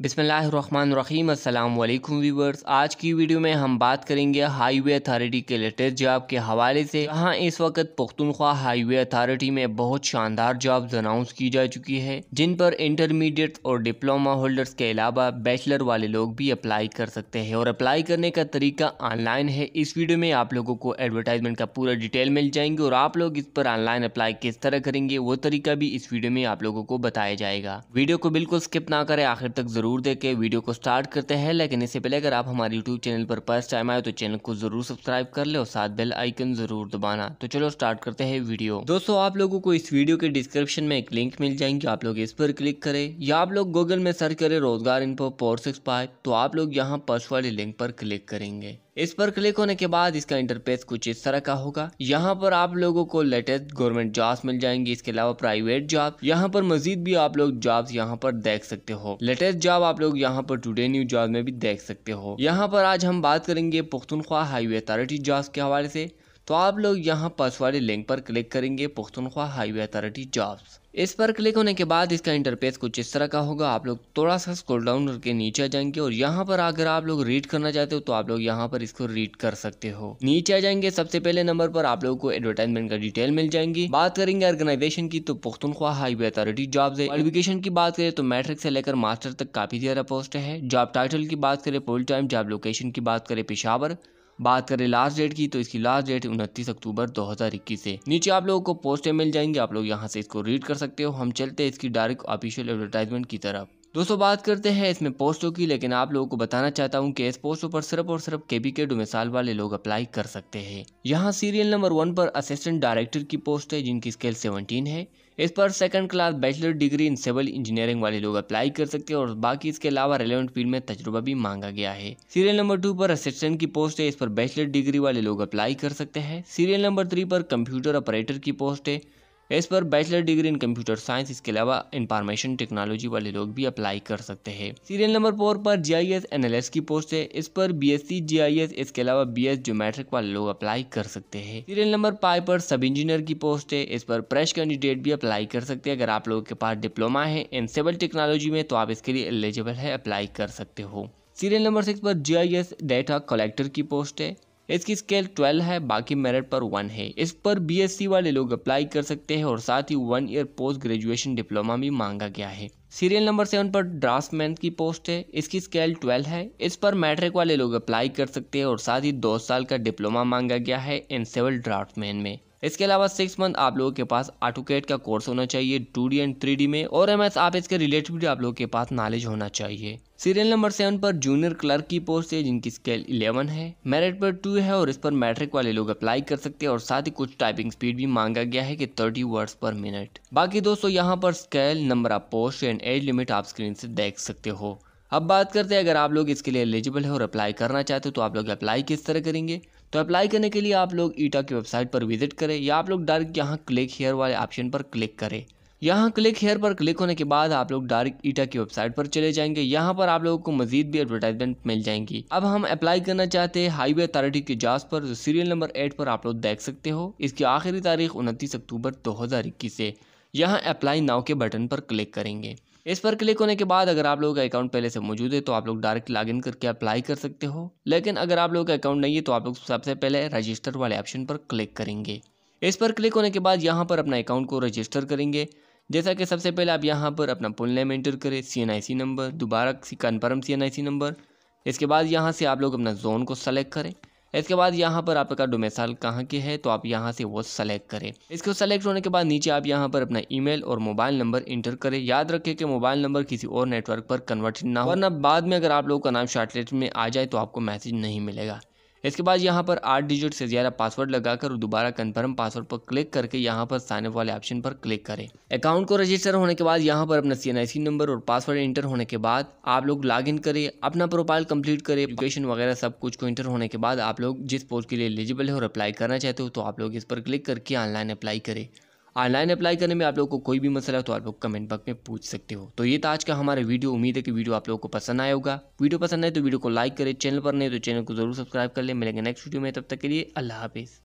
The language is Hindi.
बिसमीम अल्लाम व्यूवर्स आज की वीडियो में हम बात करेंगे हाईवे अथॉरिटी के लेटेस्ट जॉब के हवाले से। जहाँ इस वक्त पुख्तनख्वा हाईवे अथॉरिटी में बहुत शानदार जॉब्स अनाउंस की जा चुकी है, जिन पर इंटरमीडिएट और डिप्लोमा होल्डर्स के अलावा बैचलर वाले लोग भी अप्लाई कर सकते हैं। और अप्लाई करने का तरीका ऑनलाइन है। इस वीडियो में आप लोगों को एडवर्टाइजमेंट का पूरा डिटेल मिल जाएँगे और आप लोग इस पर ऑनलाइन अप्लाई किस तरह करेंगे, वो तरीका भी इस वीडियो में आप लोगों को बताया जाएगा। वीडियो को बिल्कुल स्किप ना करें, आखिर तक ज़रूर ज़रूर देख। के वीडियो को स्टार्ट करते हैं, लेकिन इससे पहले अगर आप हमारे यूट्यूब चैनल पर फ़र्स्ट टाइम आए तो चैनल को ज़रूर सब्सक्राइब कर ले और साथ बेल आइकन ज़रूर दबाना। तो चलो स्टार्ट करते हैं वीडियो। दोस्तों, आप लोगों को इस वीडियो के डिस्क्रिप्शन में एक लिंक मिल जाएँगे, आप लोग इस पर क्लिक करें। या आप लोग गूगल में सर्च करें रोज़गार इन्फो फोर सिक्स फाइव तो आप लोग यहाँ पर्स वाले लिंक पर क्लिक करेंगे। इस पर क्लिक होने के बाद इसका इंटरफेस कुछ इस तरह का होगा। यहाँ पर आप लोगों को लेटेस्ट गवर्नमेंट जॉब्स मिल जाएँगी, इसके अलावा प्राइवेट जॉब यहाँ पर मजीद भी आप लोग जॉब्स यहाँ पर देख सकते हो। लेटेस्ट जॉब आप लोग यहाँ पर टुडे न्यूज़ जॉब में भी देख सकते हो। यहाँ पर आज हम बात करेंगे पुख्तनख्वा हाईवे अथॉरिटी जॉब के हवाले से। तो आप लोग यहाँ पास वाले लिंक पर क्लिक करेंगे, पुख्तनख्वा हाईवे अथॉरिटी जॉब्स इस पर क्लिक होने के बाद इसका इंटरफेस कुछ इस तरह का होगा, आप लोग थोड़ा सा स्क्रॉल डाउन करके नीचे आ जाएँगे और यहाँ पर अगर आप लोग रीड करना चाहते हो तो आप लोग यहाँ पर इसको रीड कर सकते हो. नीचे आ जाएँगे, सबसे पहले नंबर पर आप लोगों को एडवर्टाइजमेंट का डिटेल मिल जाएँगी. बात करेंगे ऑर्गेनाइजेशन की तो पुख्तनख्वा हाईवे अथॉरिटी जॉब है. क्वालिफिकेशन की बात करें तो मैट्रिक से लेकर मास्टर तक काफ़ी ज़्यादा पोस्ट है. जॉब टाइटल की बात करें फुल टाइम जॉब लोकेशन की बात करें, पिशावर. बात करें लास्ट डेट की तो इसकी लास्ट डेट उनतीस अक्टूबर 2021 से। नीचे आप लोगों को पोस्टें मिल जाएँगी, आप लोग यहाँ से इसको रीड कर सकते हो। हम चलते हैं इसकी डायरेक्ट ऑफिशियल एडवर्टाइजमेंट की तरफ़। दोस्तों, बात करते हैं इसमें पोस्टों की, लेकिन आप लोगों को बताना चाहता हूँ कि इस पोस्टों पर सिर्फ़ और सिर्फ़ केबी के डोमिसाल वाले लोग अप्लाई कर सकते हैं। यहाँ सीरियल नंबर वन पर असिस्टेंट डायरेक्टर की पोस्ट है, जिनकी स्केल सेवनटीन है। इस पर second class bachelor degree in civil engineering वाले लोग अप्लाई कर सकते हैं और बाकी इसके अलावा रेलिवेंट फ़ील्ड में तजुर्बा भी मांगा गया है। सीरियल नंबर टू पर असिस्टेंट की पोस्ट है, इस पर बैचलर डिग्री वाले लोग अप्लाई कर सकते हैं। सीरियल नंबर थ्री पर कंप्यूटर ऑपरेटर की पोस्ट है इस पर bachelor degree in computer science, इसके अलावा इंफॉर्मेशन टेक्नोलॉजी वाले लोग भी अप्लाई कर सकते हैं। सीरियल नंबर फोर पर जी आई एस की पोस्ट है। इस पर B S C G I S इसके अलावा बी एस जोमेट्रिक वाले लोग अप्लाई कर सकते हैं। सीरियल नंबर फाइव पर सब इंजीनियर की पोस्ट है। इस पर फ्रेश कैंडिडेट भी अप्लाई कर सकते हैं। अगर आप लोगों के पास डिप्लोमा है इन सिविल टेक्नोलॉजी में तो आप इसके लिए एलिजिबल है, अप्लाई कर सकते हो। सीरियल नंबर सिक्स पर G I S data collector की पोस्ट है। इसकी स्केल 12 है, बाकी मेरिट पर वन है। इस पर बीएससी वाले लोग अप्लाई कर सकते हैं और साथ ही one year post graduation diploma भी मांगा गया है। सीरियल नंबर सेवन पर ड्राफ्टमैन की पोस्ट है। इसकी स्केल 12 है। इस पर मैट्रिक वाले लोग अप्लाई कर सकते हैं और साथ ही दो साल का डिप्लोमा मांगा गया है इन सिविल ड्राफ्टमैन में। इसके अलावा सिक्स मंथ आप लोगों के पास ऑटोकेट का कोर्स होना चाहिए टू डी एंड थ्री में, और एम आप इसके रिलेटेड भी आप लोगों के पास नॉलेज होना चाहिए। सीरियल नंबर सेवन पर जूनियर क्लर्क की पोस्ट है, जिनकी स्केल इलेवन है। मेरिट पर टू है, और इस पर मैट्रिक वाले लोग अप्लाई कर सकते हैं, और साथ ही कुछ टाइपिंग स्पीड भी मांगा गया है कि थर्टी वर्ड्स पर मिनट बाकी दोस्तों, यहाँ पर scale number of post and age limit आप स्क्रीन से देख सकते हो। अब बात करते हैं, अगर आप लोग इसके लिए एलिजिबल है और अप्लाई करना चाहते हो तो आप लोग अप्लाई किस तरह करेंगे? तो अप्लाई करने के लिए आप लोग ईटा की वेबसाइट पर विज़िट करें या आप लोग डायरेक्ट यहाँ क्लिक हेयर वाले ऑप्शन पर क्लिक करें। यहाँ क्लिक हेयर पर क्लिक होने के बाद आप लोग डायरेक्ट ईटा की वेबसाइट पर चले जाएँगे। यहाँ पर आप लोगों को मजीद भी एडवर्टाइजमेंट मिल जाएँगी। अब हम अप्लाई करना चाहते हैं हाईवे अथॉरिटी के जास पर, जो सीरियल नंबर एट पर आप लोग देख सकते हो। इसकी आखिरी तारीख उनतीस अक्टूबर दो हज़ार इक्कीस से यहाँ अप्लाई नाव के बटन पर क्लिक करेंगे। इस पर क्लिक होने के बाद अगर आप लोगों का अकाउंट पहले से मौजूद है तो आप लोग डायरेक्ट लॉगिन करके अप्लाई कर सकते हो। लेकिन अगर आप लोगों का अकाउंट नहीं है तो आप लोग सबसे पहले रजिस्टर वाले ऑप्शन पर क्लिक करेंगे। इस पर क्लिक होने के बाद यहाँ पर अपना अकाउंट को रजिस्टर करेंगे। जैसा कि सबसे पहले आप यहाँ पर अपना फुल नेम एंटर करें सीएनआईसी नंबर दोबारा कन्फर्म सी नंबर इसके बाद यहाँ से आप लोग अपना जोन को सेलेक्ट करें। इसके बाद यहाँ पर आपका डोमेसाइल कहाँ के है तो आप यहाँ से वो सेलेक्ट करें। इसको सेलेक्ट होने के बाद नीचे आप यहाँ पर अपना ईमेल और मोबाइल नंबर इंटर करें। याद रखें कि मोबाइल नंबर किसी और नेटवर्क पर कन्वर्ट ना हो, वरना बाद में अगर आप लोगों का नाम शॉर्टलिस्ट में आ जाए तो आपको मैसेज नहीं मिलेगा। इसके बाद यहाँ पर आठ डिजिट से ज़्यादा पासवर्ड लगाकर दोबारा कन्फर्म पासवर्ड पर क्लिक करके यहाँ पर साइनअप वाले ऑप्शन पर क्लिक करें। अकाउंट को रजिस्टर होने के बाद यहाँ पर अपना सी नंबर और पासवर्ड इंटर होने के बाद आप लोग लॉग करें, अपना प्रोफ़ाइल कंप्लीट करें एजुकेशन वगैरह सब कुछ को इंटर होने के बाद आप लोग जिस पोस्ट के लिए एलिजिबल है और अप्लाई करना चाहते हो तो आप लोग इस पर क्लिक करके ऑनलाइन अप्लाई करें। ऑनलाइन अप्लाई करने में आप लोगों को कोई भी मसला है तो आप लोग कमेंट बॉक्स में पूछ सकते हो। तो ये था आज का हमारा वीडियो। उम्मीद है कि वीडियो आप लोगों को पसंद आया होगा। वीडियो पसंद आए तो वीडियो को लाइक करें, चैनल पर नहीं तो चैनल को ज़रूर सब्सक्राइब कर ले। मिलेंगे नेक्स्ट वीडियो में, तब तक के लिए अल्लाह हाफिज़।